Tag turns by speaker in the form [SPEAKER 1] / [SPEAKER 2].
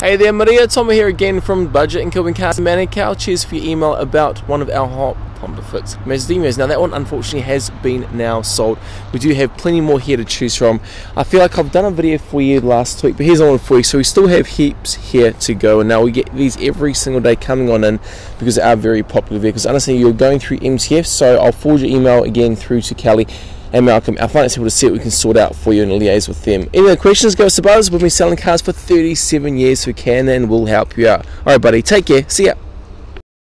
[SPEAKER 1] Hey there, Maria. Tom here again from Budget and Kilburn Cars Manukau. Cheers for your email about one of our hot Honda Fix Mazda Now that one unfortunately has been now sold. We do have plenty more here to choose from. I feel like I've done a video for you last week, but here's one for you. So we still have heaps here to go, and now we get these every single day coming on in because they are very popular vehicles. Honestly, you're going through MTF, so I'll forward your email again through to Kelly and Malcolm, our finance people, to see what we can sort out for you and liaise with them. Any other questions, go to Buzz. We've been selling cars for 37 years, so we can and will help you out. Alright, buddy, take care. See ya.